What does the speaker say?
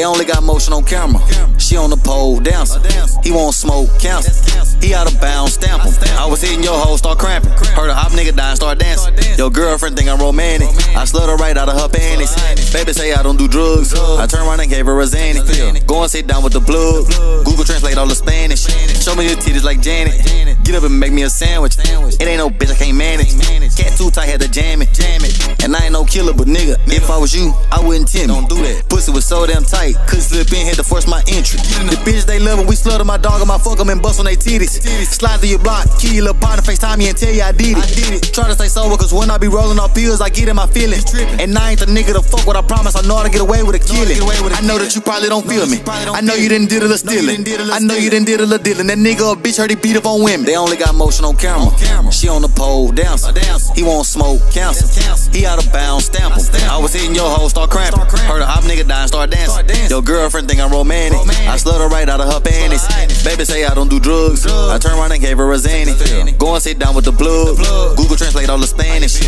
They only got motion on camera. She on the pole dancing. He won't smoke, cancel. He out of bounds, stamp him. I was hitting your hoe, start cramping. Heard a hop nigga die, and start dancing. Your girlfriend think I'm romantic. I slid her right out of her panties. Baby say I don't do drugs. I turn around and gave her a Xanny. Go and sit down with the plug. Google translate all the Spanish. Show me your titties like Janet. Get up and make me a sandwich. It ain't no bitch I can't manage. Cat too tight, had to jam killer, but nigga, if I was you, I wouldn't tempt me. Don't do that. Pussy was so damn tight, couldn't slip in, had to force my entry. The bitch they love when we slaughter my dog and my fuck 'em and bust on they titties. Slide through your block, kill your little partner, FaceTime me and tell you I did it. I did it. Try to stay sober, cause when I be rolling off pills, I get in my feelings. And I ain't the nigga to fuck what I promise, I know how to get away with a killing. I know that you probably don't feel me. I know you didn't did a little stealing. I know you didn't did a little dealing. That nigga a bitch heard he beat up on women. They only got motion on camera. She on the pole dancing. He won't smoke, cancel. He out of bounds, stamp him. I was hitting your hoe, start cramping. Heard a hop nigga die, start dancing. Your girlfriend think I'm romantic. I slid her right out of her panties. Baby say I don't do drugs. I turn around and gave her a Xanny. Go and sit down with the plug. Google translate all the Spanish.